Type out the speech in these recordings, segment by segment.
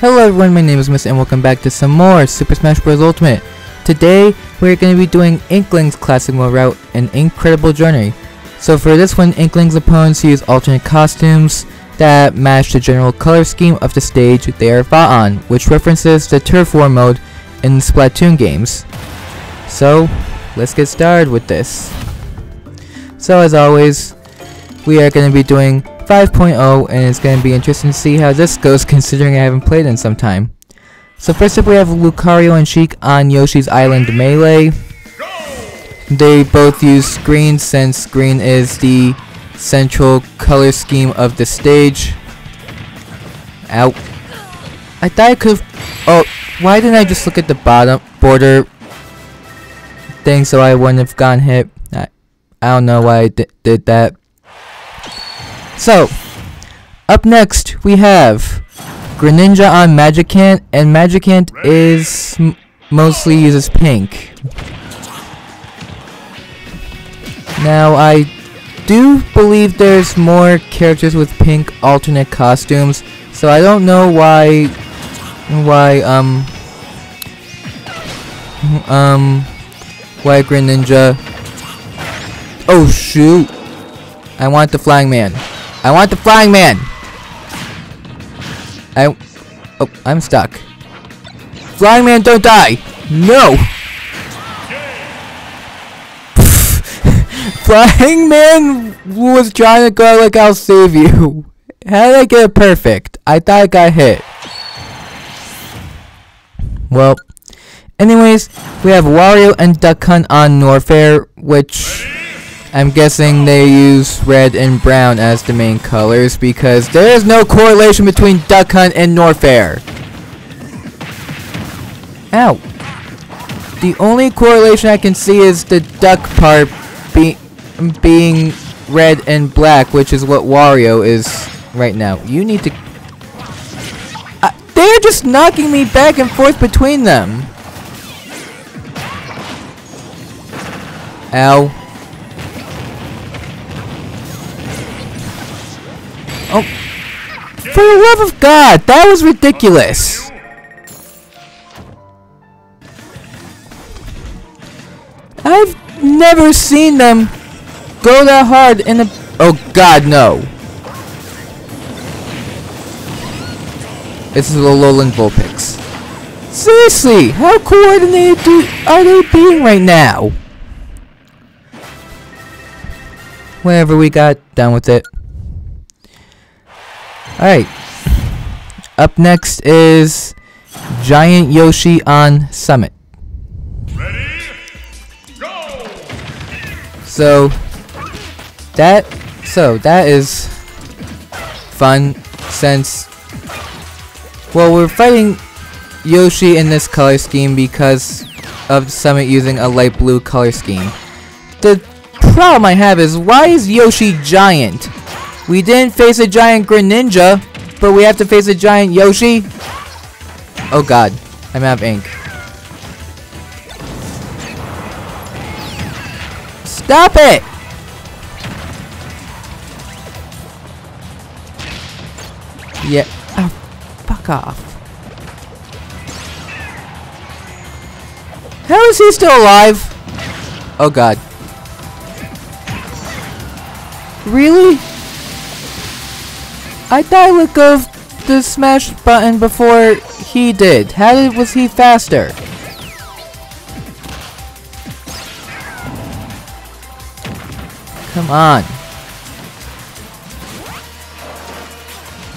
Hello everyone, my name is Myst and welcome back to some more Super Smash Bros. Ultimate. Today, we're going to be doing Inkling's Classic Mode route, an Inkredible journey. So for this one, Inkling's opponents use alternate costumes that match the general color scheme of the stage they are fought on, which references the Turf War mode in Splatoon games. So, let's get started with this. So as always, we are going to be doing 5.0 and it's going to be interesting to see how this goes considering I haven't played in some time. So first up we have Lucario and Sheik on Yoshi's Island Melee. They both use green since green is the central color scheme of the stage. Ow. I thought I could've... Oh, why didn't I just look at the bottom border thing so I wouldn't have gotten hit? I, I don't know why I did that. So, up next we have Greninja on Magicant, and Magicant is mostly uses pink. Now I do believe there's more characters with pink alternate costumes, so I don't know why why um um why Greninja Oh shoot. I want the flying man. I want the flying man! I... Oh, I'm stuck. Flying man, don't die! No! flying man was trying to go like, I'll save you. How did I get it perfect? I thought I got hit. Well, anyways, we have Wario and Duck Hunt on Norfair, which I'm guessing they use red and brown as the main colors because there is no correlation between Duck Hunt and Norfair. Ow. The only correlation I can see is the duck part be being red and black, which is what Wario is right now. You need to... Uh, they're just knocking me back and forth between them. Ow. Oh. For the love of God, that was ridiculous. I've never seen them go that hard in a... Oh God, no. This is the Lowland Vulpix. Seriously, how coordinated do, are they being right now? Whatever we got, done with it. Alright. Up next is Giant Yoshi on Summit. Ready, go! So that so that is fun since well we're fighting Yoshi in this color scheme because of Summit using a light blue color scheme. The problem I have is why is Yoshi giant? We didn't face a giant Greninja, but we have to face a giant Yoshi? Oh god, I'm out of ink. Stop it! Yeah. Oh, fuck off. How is he still alive? Oh god. Really? I thought I would go the smash button before he did. How did, was he faster? Come on.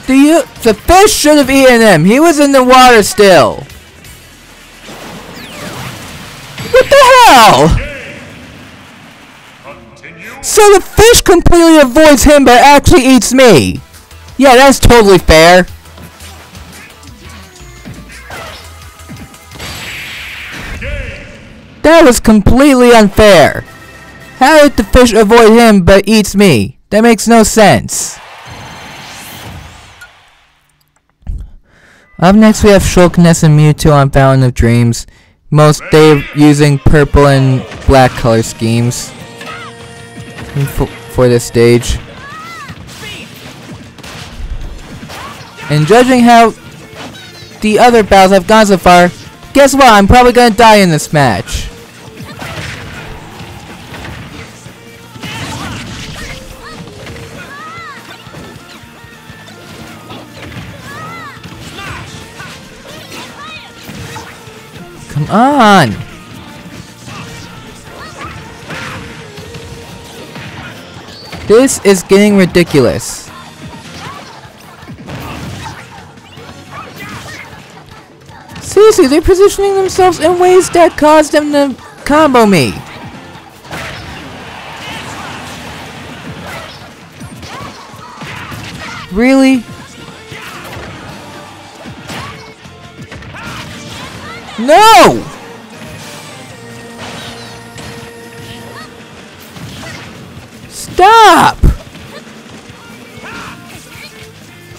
Do you- The fish should have eaten him! He was in the water still! What the hell? So the fish completely avoids him but actually eats me! Yeah, that's totally fair. That was completely unfair. How did the fish avoid him but eats me? That makes no sense. Up next we have Shulk, and Mewtwo on Fountain of Dreams. Most they using purple and black color schemes for, for this stage. And judging how the other battles I've gone so far, guess what? I'm probably gonna die in this match. Come on! This is getting ridiculous. Seriously, they're positioning themselves in ways that cause them to combo me. Really? No! Stop!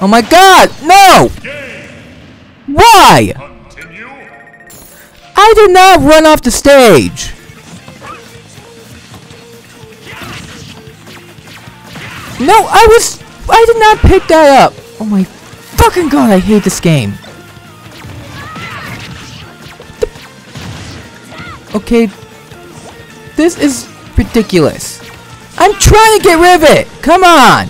Oh my god, no! Why? I did not run off the stage! No, I was... I did not pick that up! Oh my fucking god, I hate this game. Okay, this is ridiculous. I'm trying to get rid of it! Come on!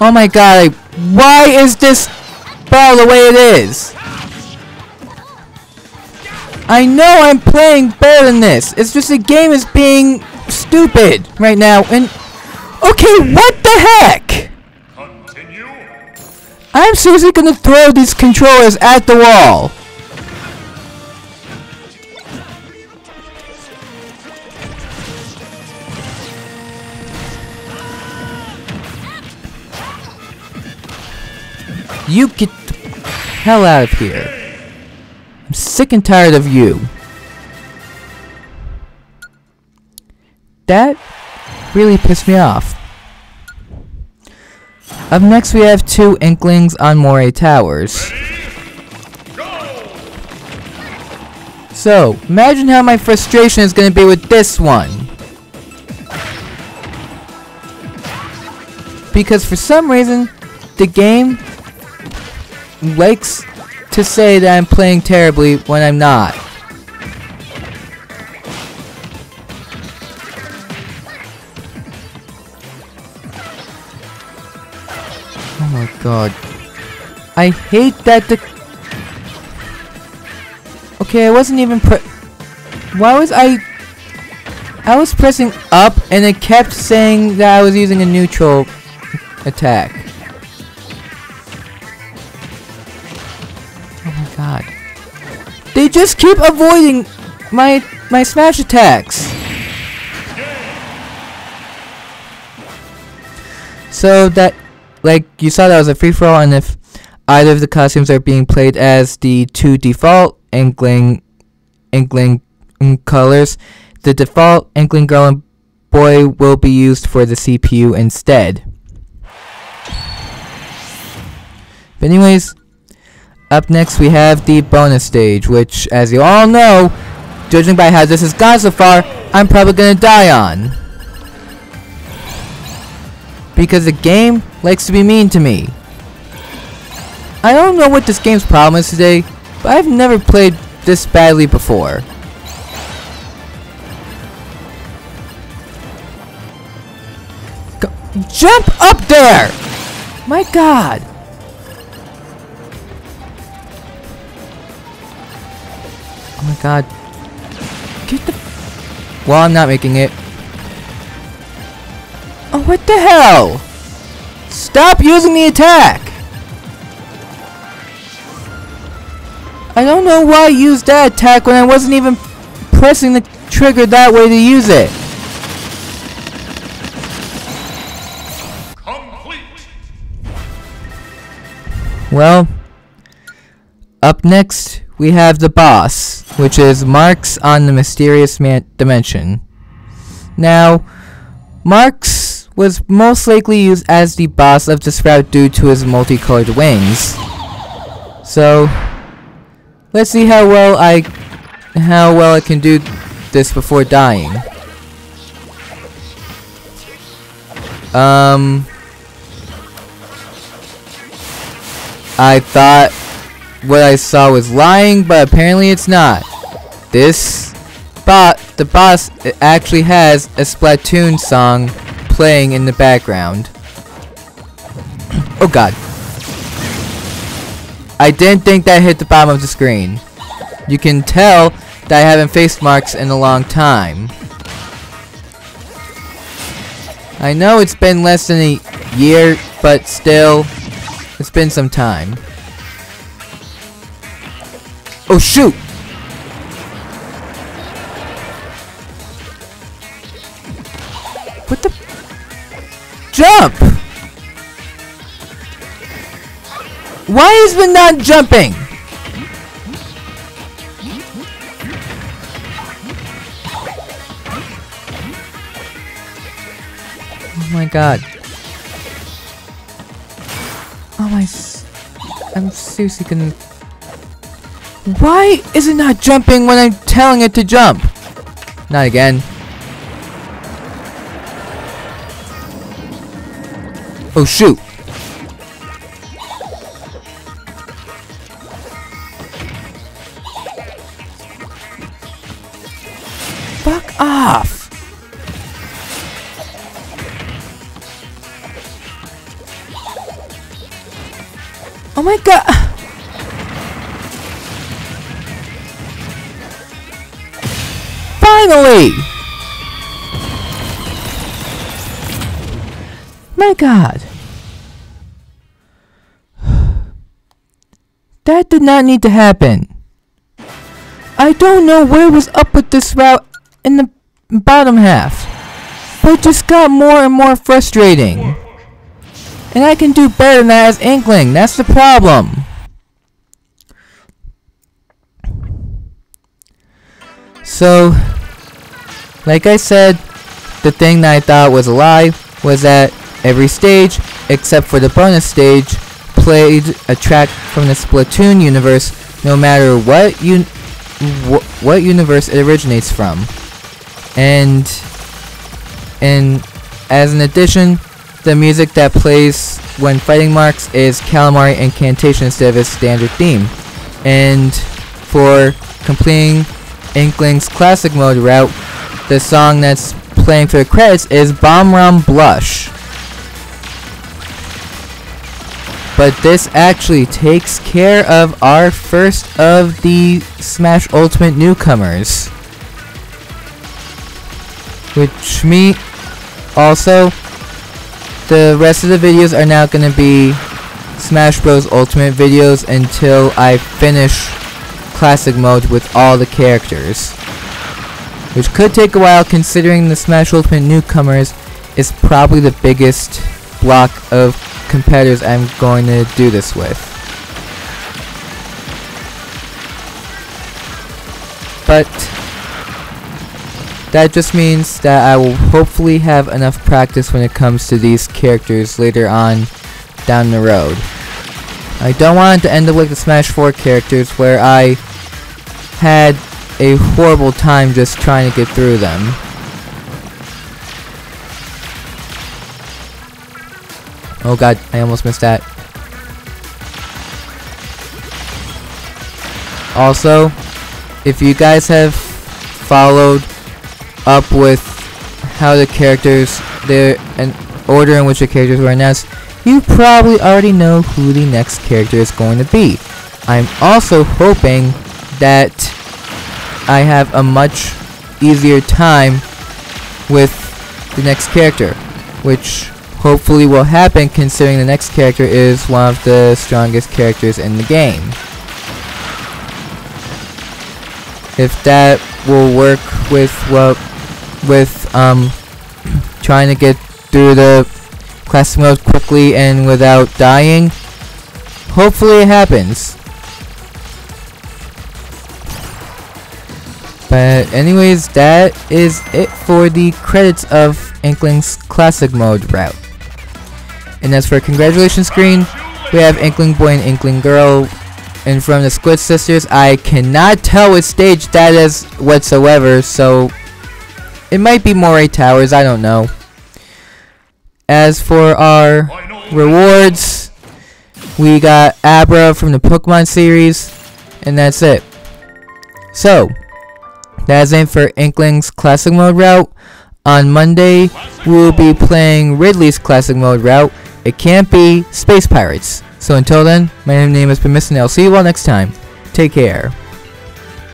Oh my god, I, why is this ball the way it is? I know I'm playing better than this. It's just the game is being stupid right now and... Okay, what the heck? Continue. I'm seriously gonna throw these controllers at the wall. You get the hell out of here. I'm sick and tired of you. That really pissed me off. Up next we have two Inklings on Moray Towers. So, imagine how my frustration is going to be with this one. Because for some reason, the game likes to say that I'm playing terribly when I'm not. Oh my god. I hate that the... Okay, I wasn't even pre- Why was I... I was pressing up and it kept saying that I was using a neutral attack. Just keep avoiding my my smash attacks. So that like you saw that was a free for all and if either of the costumes are being played as the two default Inkling Inkling colors, the default Inkling girl and boy will be used for the CPU instead. But anyways, up next we have the bonus stage, which as you all know, judging by how this has gone so far, I'm probably gonna die on. Because the game likes to be mean to me. I don't know what this game's problem is today, but I've never played this badly before. Jump up there! My god! Oh my god. Get the... Well, I'm not making it. Oh, what the hell? Stop using the attack! I don't know why I used that attack when I wasn't even pressing the trigger that way to use it. Well, up next we have the boss, which is Marx on the Mysterious Man Dimension. Now, Marx was most likely used as the boss of this route due to his multicolored wings. So, let's see how well I how well I can do this before dying. Um I thought what I saw was lying, but apparently it's not. This bot, the boss actually has a Splatoon song playing in the background. oh god. I didn't think that hit the bottom of the screen. You can tell that I haven't faced Marx in a long time. I know it's been less than a year, but still, it's been some time. Oh shoot! What the? Jump! Why is it not jumping? Oh my god. Oh my... I'm seriously gonna... Why is it not jumping when I'm telling it to jump? Not again. Oh shoot. Fuck off. Oh my god. Finally! My god. That did not need to happen. I don't know where was up with this route in the bottom half. But it just got more and more frustrating. And I can do better than that as Inkling. That's the problem. So, like I said, the thing that I thought was a lie was that every stage, except for the bonus stage, played a track from the Splatoon universe, no matter what un- wh- what universe it originates from. And and as an addition, the music that plays when fighting Marx is Calamari Inkantation instead of its standard theme. And for completing Inkling's classic mode route, the song that's playing for the credits is Bomb Rush Blush. But this actually takes care of our first of the Smash Ultimate newcomers. Which me also the rest of the videos are now going to be Smash Bros Ultimate videos until I finish classic mode with all the characters. Which could take a while considering the Smash Ultimate newcomers is probably the biggest block of competitors I'm going to do this with. But that just means that I will hopefully have enough practice when it comes to these characters later on down the road. I don't want it to end up like the Smash 4 characters where I had a horrible time just trying to get through them. Oh god, I almost missed that. Also, if you guys have followed up with how the characters, the an order in which the characters were announced, you probably already know who the next character is going to be. I'm also hoping that I have a much easier time with the next character, which hopefully will happen considering the next character is one of the strongest characters in the game. If that will work with what with um trying to get through the classic mode quickly and without dying. Hopefully it happens. But anyways, that is it for the credits of Inkling's classic mode route. And as for congratulations screen, we have Inkling Boy and Inkling Girl. And from the Squid Sisters, I cannot tell what stage that is whatsoever, so it might be Moray Towers, I don't know. As for our rewards, We got Abra from the Pokemon series, and that's it. So, that's it for Inkling's Classic Mode route. On Monday, we will be playing Ridley's Classic Mode route. It can't be Space Pirates. So until then, my name is been Missing. I'll see you all next time. Take care.